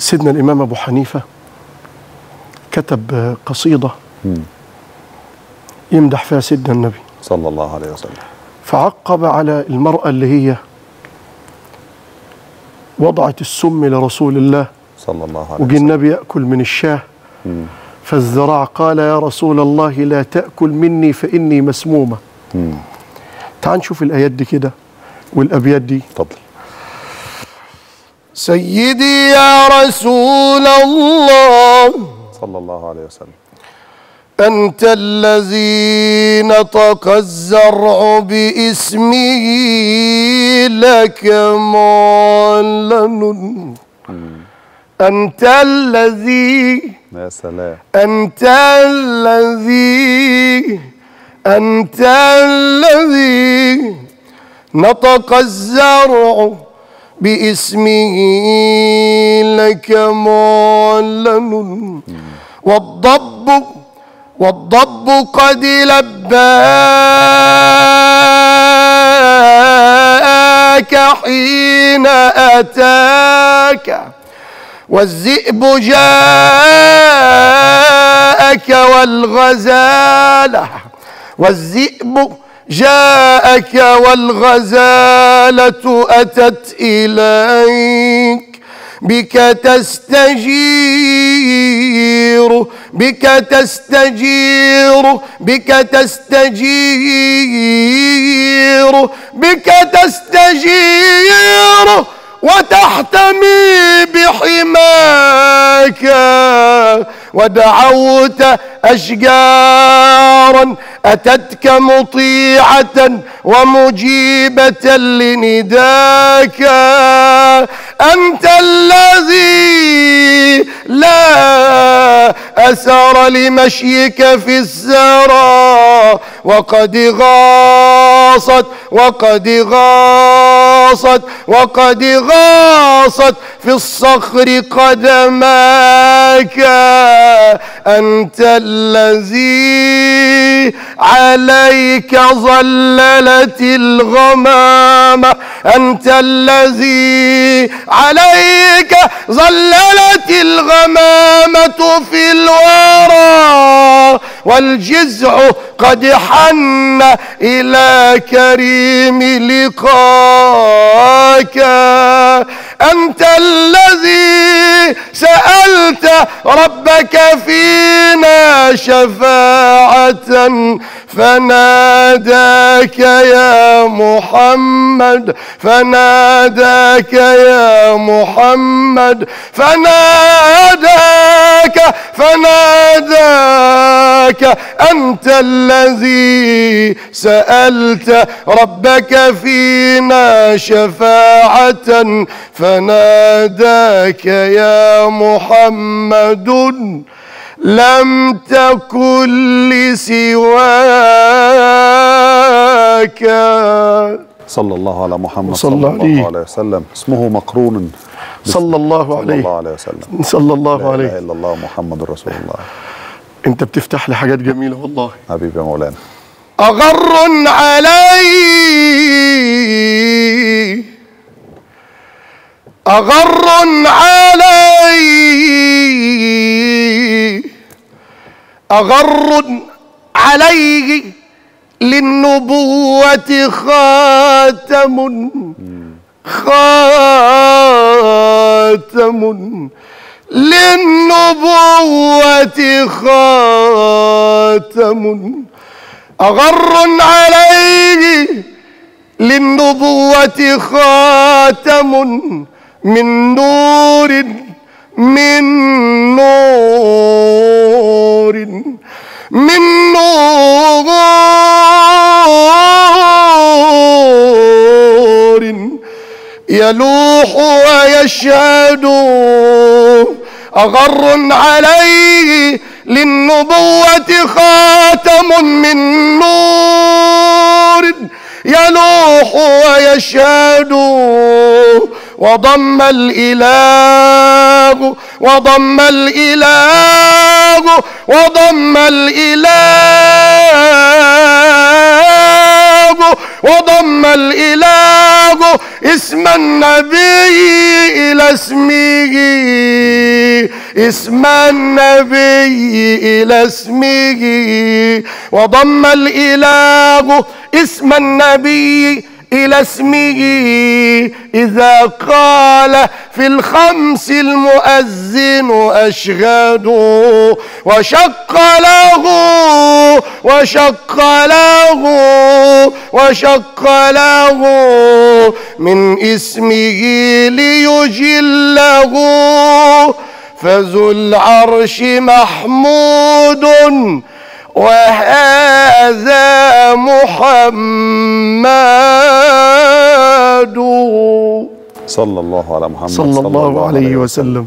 سيدنا الإمام أبو حنيفة كتب قصيدة يمدح فيها سيدنا النبي. صلى الله عليه وسلم. فعقب على المرأة اللي هي وضعت السم لرسول الله. صلى الله عليه وجي وسلم. النبي يأكل من الشاه. فالذراع قال يا رسول الله لا تأكل مني فإني مسمومة. تعال نشوف الآيات دي كده والأبيات دي. اتفضل. سيدي يا رسول الله. صلى الله عليه وسلم. أنت الذي نطق الزرع باسمه لك معلن. أنت الذي يا سلام. أنت الذي أنت الذي نطق الزرع باسمه لك معلن. والضب والضب قد لباك حين أتاك. والذئب جاءك والغزالة. والذئب جاءك والغزالة أتت إليك بك تستجير بك تستجير بك تستجير بك تستجير وتحتمي بحماك ودعوت أشجارا أتتك مطيعة ومجيبة لنداك. أنت الذي لا أثر لمشيك في السرى وقد غاصت وقد غاصت وقد غاصت في الصخر قدماك. أنت الذي عليك ظللت الغمامة أنت الذي عليك ظللت الغمامة في الورى. والجزع قد حن إلى كريم لقاك. أنت الذي سألت ربك فينا شفاعة فناداك يا محمد فناداك يا محمد فناداك فناداك أنت الذي سألت ربك فينا شفاعة فناداك يا محمد لم تكن لسواك. صلى الله على محمد صلى الله عليه. عليه وسلم. اسمه مقرون. صلى الله صلى عليه الله عليه وسلم. صلى الله لا إله عليه. إلا الله محمد رسول الله. انت بتفتح لي حاجات جميلة والله. حبيبي يا مولانا. أغر علي. أغر علي. أغر عليه للنبوة خاتم. خاتم. للنبوة خاتم أغر عليه للنبوة خاتم من نور من نور من نور يلوح ويشهد أغر عليه للنبوة خاتم من نور يلوح ويشهد وضم الإله وضم الإله وضم الإله. وضم الإله اسم النبي إلى اسمه. اسم النبي إلى اسمه. وضم الإله اسم النبي إلى اسمه إذا قال في الخمس المؤذن أشهد وشق له وشق له وشق له من اسمه ليجله. فذو العرش محمود وهذا محمد. صلى الله على محمد صلى الله عليه وسلم.